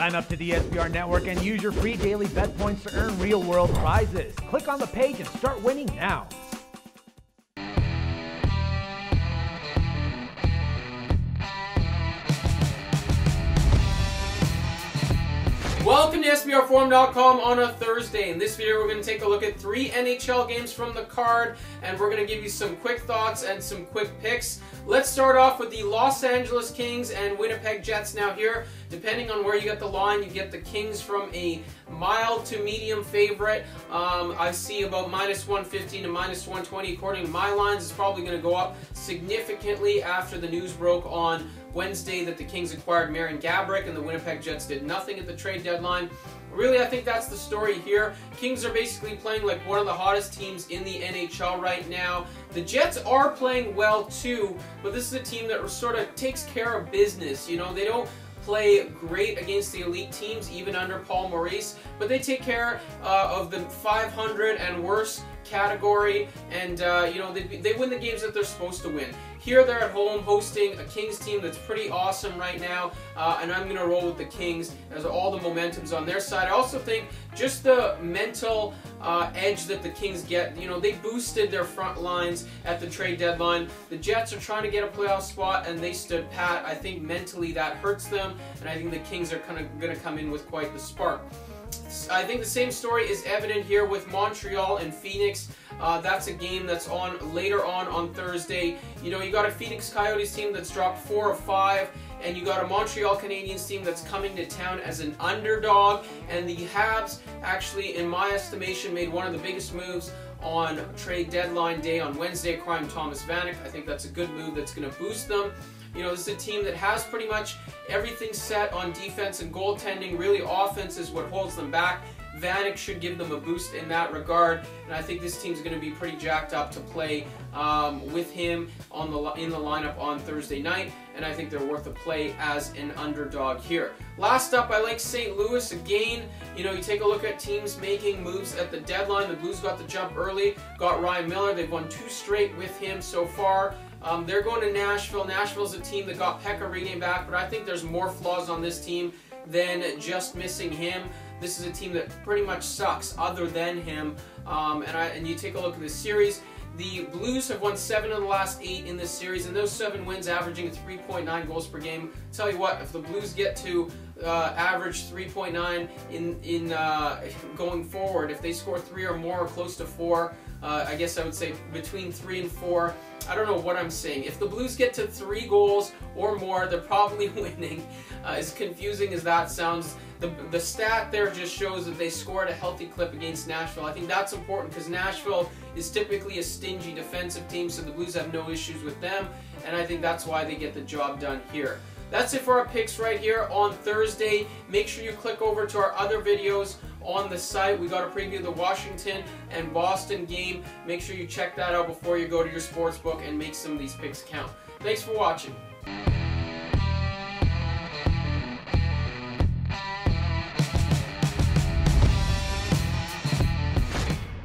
Sign up to the SBR network and use your free daily bet points to earn real world prizes. Click on the page and start winning now. Welcome to SBRForum.com on a Thursday. In this video, we're going to take a look at three NHL games from the card, and we're going to give you some quick thoughts and some quick picks. Let's start off with the Los Angeles Kings and Winnipeg Jets. Now here, depending on where you get the line, you get the Kings from a mild to medium favorite. Um, I see about minus 115 to minus 120 according to my lines. It's probably going to go up significantly after the news broke on Wednesday that the Kings acquired Marian Gaborik and the Winnipeg Jets did nothing at the trade deadline. Really, I think that's the story here. Kings are basically playing like one of the hottest teams in the NHL right now. The Jets are playing well too, but this is a team that sort of takes care of business. You know, they don't play great against the elite teams, even under Paul Maurice, but they take care uh, of the 500 and worse category, and uh, you know they, they win the games that they're supposed to win. Here they're at home hosting a Kings team that's pretty awesome right now, uh, and I'm going to roll with the Kings as all the momentum's on their side. I also think just the mental uh, edge that the Kings get, you know, they boosted their front lines at the trade deadline. The Jets are trying to get a playoff spot, and they stood pat. I think mentally that hurts them, and I think the Kings are kind of going to come in with quite the spark. I think the same story is evident here with Montreal and Phoenix. Uh, that's a game that's on later on on Thursday. You know, you got a Phoenix Coyotes team that's dropped four or five, and you got a Montreal Canadiens team that's coming to town as an underdog. And the Habs, actually, in my estimation, made one of the biggest moves on trade deadline day on Wednesday, acquiring Thomas Vanek. I think that's a good move that's going to boost them. You know, this is a team that has pretty much everything set on defense and goaltending. Really, offense is what holds them back. Vanek should give them a boost in that regard, and I think this team's going to be pretty jacked up to play um, with him on the in the lineup on Thursday night, and I think they're worth a play as an underdog here. Last up, I like St. Louis again. You know, you take a look at teams making moves at the deadline. The Blues got the jump early, got Ryan Miller. They've won two straight with him so far. Um, they're going to Nashville. Nashville's a team that got Pekka Rinne back, but I think there's more flaws on this team than just missing him. This is a team that pretty much sucks other than him. Um, and, I, and you take a look at this series. The Blues have won seven of the last eight in this series, and those seven wins averaging 3.9 goals per game. Tell you what, if the Blues get to uh, average 3.9 in in uh, going forward, if they score three or more, or close to four, uh, I guess I would say between three and four. I don't know what I'm saying. If the Blues get to three goals or more, they're probably winning. Uh, as confusing as that sounds, the, the stat there just shows that they scored a healthy clip against Nashville. I think that's important because Nashville is typically a stingy defensive team, so the Blues have no issues with them, and I think that's why they get the job done here. That's it for our picks right here on Thursday. Make sure you click over to our other videos on the site. We got a preview of the Washington and Boston game. Make sure you check that out before you go to your sports book and make some of these picks count. Thanks for watching.